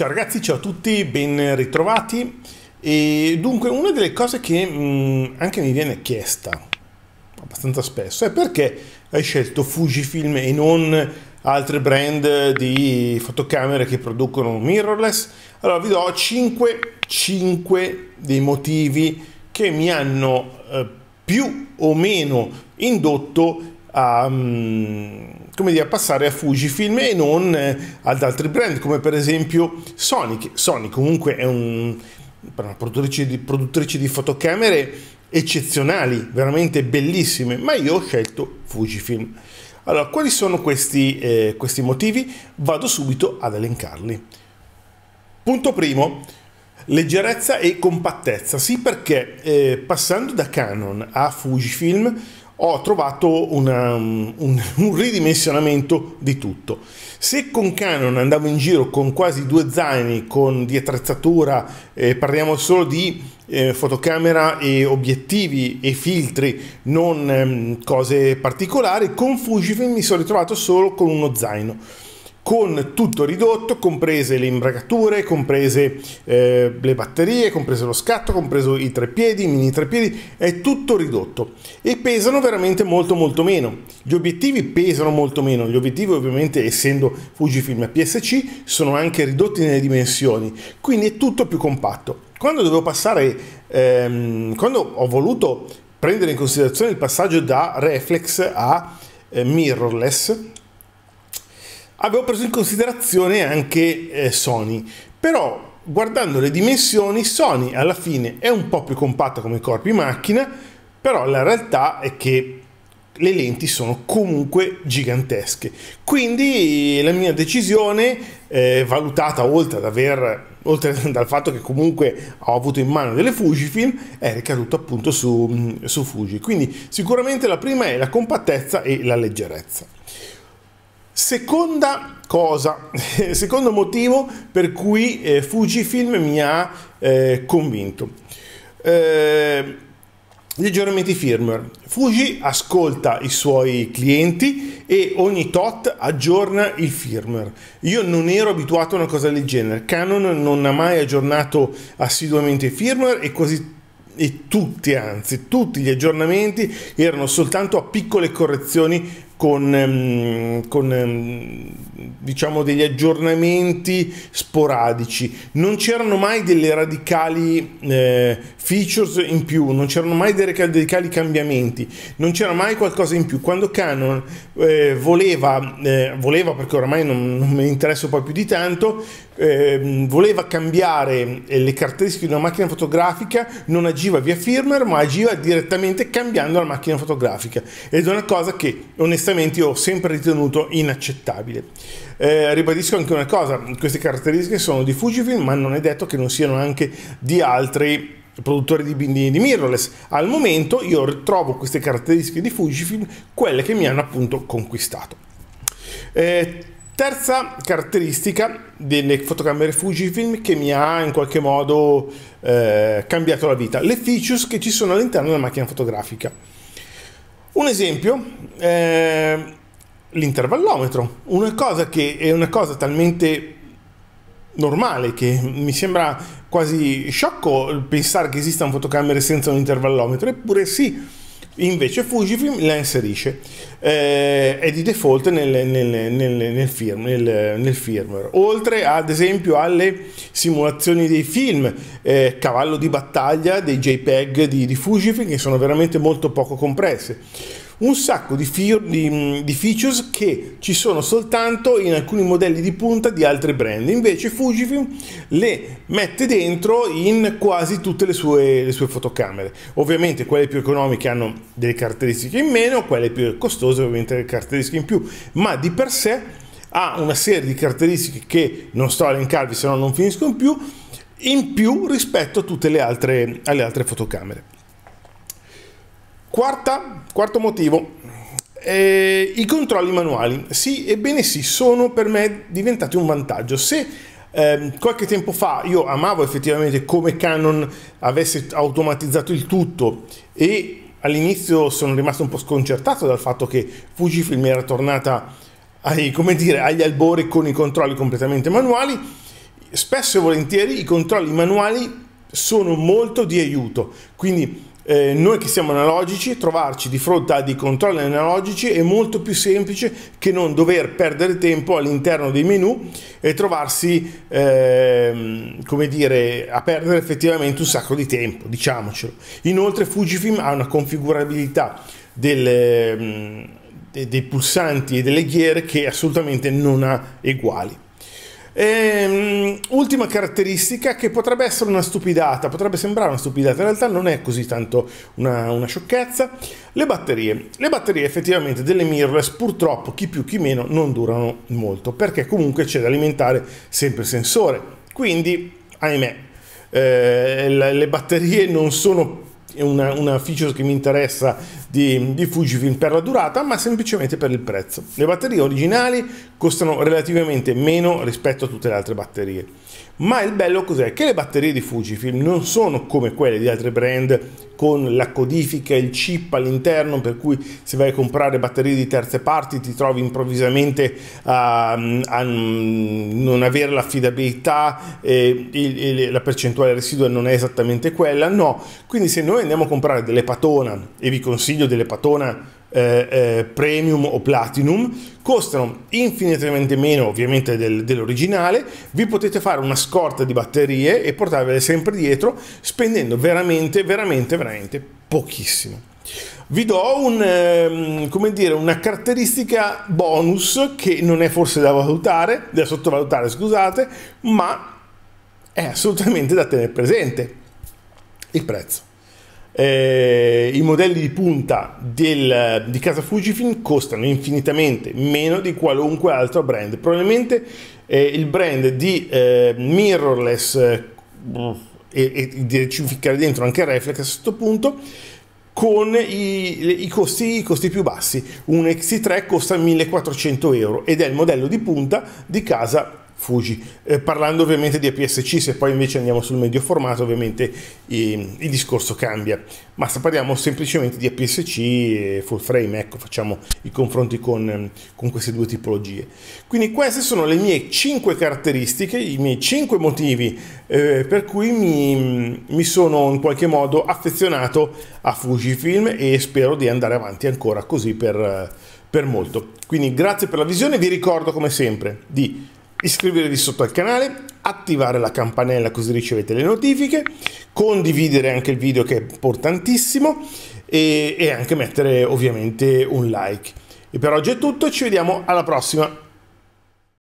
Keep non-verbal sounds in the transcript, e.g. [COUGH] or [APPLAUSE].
Ciao ragazzi, ciao a tutti, ben ritrovati. E dunque, una delle cose che mh, anche mi viene chiesta abbastanza spesso è perché hai scelto Fujifilm e non altri brand di fotocamere che producono mirrorless. Allora vi do 5, 5 dei motivi che mi hanno eh, più o meno indotto a, come dire, a passare a Fujifilm e non eh, ad altri brand come per esempio Sony. Sony comunque è un, una produttrice di, produttrice di fotocamere eccezionali, veramente bellissime, ma io ho scelto Fujifilm. Allora, quali sono questi, eh, questi motivi? Vado subito ad elencarli. Punto primo, leggerezza e compattezza. Sì, perché eh, passando da Canon a Fujifilm ho trovato una, un, [LAUGHS] un, ridimensionamento di tutto. Se con Canon andavo in giro con quasi due zaini con di attrezzatura, eh, parliamo solo di eh, fotocamera e obiettivi e filtri, non ehm, cose particolari, con Fujifilm mi sono ritrovato solo con uno zaino con tutto ridotto, comprese le imbragature, comprese eh, le batterie, compreso lo scatto, compreso i treppiedi, i mini treppiedi, è tutto ridotto e pesano veramente molto molto meno. Gli obiettivi pesano molto meno, gli obiettivi ovviamente essendo Fujifilm PSC sono anche ridotti nelle dimensioni, quindi è tutto più compatto. Quando dovevo passare, ehm, quando ho voluto prendere in considerazione il passaggio da reflex a eh, mirrorless, avevo preso in considerazione anche eh, Sony, però guardando le dimensioni Sony alla fine è un po' più compatta come corpi macchina, però la realtà è che le lenti sono comunque gigantesche. Quindi la mia decisione, eh, valutata oltre ad aver oltre [LAUGHS] dal fatto che comunque ho avuto in mano delle Fujifilm, è ricaduto appunto su, su Fuji. Quindi sicuramente la prima è la compattezza e la leggerezza. Seconda cosa, [LAUGHS] secondo motivo per cui eh, Fujifilm mi ha eh, convinto. Eh, gli aggiornamenti firmware. Fuji ascolta i suoi clienti e ogni tot aggiorna il firmware. Io non ero abituato a una cosa del genere. Canon non ha mai aggiornato assiduamente il firmware e quasi e tutti, anzi, tutti gli aggiornamenti erano soltanto a piccole correzioni con, ehm, con ehm, diciamo degli aggiornamenti sporadici. Non c'erano mai delle radicali eh, features in più non c'erano mai dei radicali cambiamenti non c'era mai qualcosa in più. Quando Canon eh, voleva eh, voleva perché oramai non, non me ne poi più di tanto eh, voleva cambiare eh, le caratteristiche di una macchina fotografica non agiva via firmware ma agiva direttamente cambiando la macchina fotografica. Ed è una cosa che onestamente onestamente ho sempre ritenuto inaccettabile. Eh, ribadisco anche una cosa, queste caratteristiche sono di Fujifilm, ma non è detto che non siano anche di altri produttori di, di, di mirrorless. Al momento io ritrovo queste caratteristiche di Fujifilm, quelle che mi hanno appunto conquistato. Eh, terza caratteristica delle fotocamere Fujifilm che mi ha in qualche modo eh, cambiato la vita, le features che ci sono all'interno della macchina fotografica. Un esempio, eh, l'intervallometro, una cosa che è una cosa talmente normale che mi sembra quasi sciocco pensare che esistano fotocamere senza un intervallometro, eppure sì, invece Fujifilm la inserisce, eh, è di default nel, nel, nel, nel, firm, firmware, oltre ad esempio alle simulazioni dei film, eh, cavallo di battaglia dei JPEG di, di Fujifilm che sono veramente molto poco compresse un sacco di, di, di, features che ci sono soltanto in alcuni modelli di punta di altri brand. Invece Fujifilm le mette dentro in quasi tutte le sue, le sue fotocamere. Ovviamente quelle più economiche hanno delle caratteristiche in meno, quelle più costose ovviamente delle caratteristiche in più, ma di per sé ha una serie di caratteristiche che non sto a elencarvi se no non finisco in più, in più rispetto a tutte le altre, alle altre fotocamere. Quarta, quarto motivo, eh, i controlli manuali. Sì, ebbene sì, sono per me diventati un vantaggio. Se eh, qualche tempo fa io amavo effettivamente come Canon avesse automatizzato il tutto e all'inizio sono rimasto un po' sconcertato dal fatto che Fujifilm era tornata ai, dire, agli albori con i controlli completamente manuali, spesso e volentieri i controlli manuali sono molto di aiuto, quindi eh, noi che siamo analogici, trovarci di fronte a dei controlli analogici è molto più semplice che non dover perdere tempo all'interno dei menu e trovarsi, eh, come dire, a perdere effettivamente un sacco di tempo, diciamocelo. Inoltre Fujifilm ha una configurabilità delle, mm, dei pulsanti e delle ghiere che assolutamente non ha uguali. Ehm, ultima caratteristica che potrebbe essere una stupidata, potrebbe sembrare una stupidata, in realtà non è così tanto una, una sciocchezza. Le batterie. Le batterie effettivamente delle mirrorless purtroppo chi più chi meno non durano molto perché comunque c'è da alimentare sempre il sensore. Quindi, ahimè, eh, le batterie non sono una, una feature che mi interessa di, di Fujifilm per la durata, ma semplicemente per il prezzo. Le batterie originali costano relativamente meno rispetto a tutte le altre batterie. Ma il bello cos'è? Che le batterie di Fujifilm non sono come quelle di altri brand con la codifica, il chip all'interno, per cui se vai a comprare batterie di terze parti ti trovi improvvisamente a, a non avere l'affidabilità e, e la percentuale residua non è esattamente quella. No, quindi se noi andiamo a comprare delle Patona e vi consiglio delle Patona eh, eh, premium o platinum costano infinitamente meno ovviamente del, dell'originale. Vi potete fare una scorta di batterie e portarvele sempre dietro spendendo veramente veramente veramente pochissimo. Vi do un, ehm, come dire, una caratteristica bonus che non è forse da valutare, da sottovalutare, scusate, ma è assolutamente da tenere presente. Il prezzo. Eh, I modelli di punta del, di casa Fujifilm costano infinitamente meno di qualunque altro brand. Probabilmente eh, il brand di eh, mirrorless eh, e, e di ficcare dentro anche reflex a questo punto con i, i, costi, i, costi, più bassi. Un XT3 costa 1400 euro ed è il modello di punta di casa Fuji. Eh, parlando ovviamente di APS-C, se poi invece andiamo sul medio formato, ovviamente il, il discorso cambia. Ma se parliamo semplicemente di APS-C e full frame, ecco, facciamo i confronti con, con queste due tipologie. Quindi queste sono le mie 5 caratteristiche, i miei 5 motivi eh, per cui mi, mi sono in qualche modo affezionato a Fujifilm e spero di andare avanti ancora così per, per molto. Quindi grazie per la visione, vi ricordo come sempre di iscrivervi sotto al canale, attivare la campanella così ricevete le notifiche, condividere anche il video che è importantissimo e, e anche mettere ovviamente un like. E per oggi è tutto, ci vediamo alla prossima.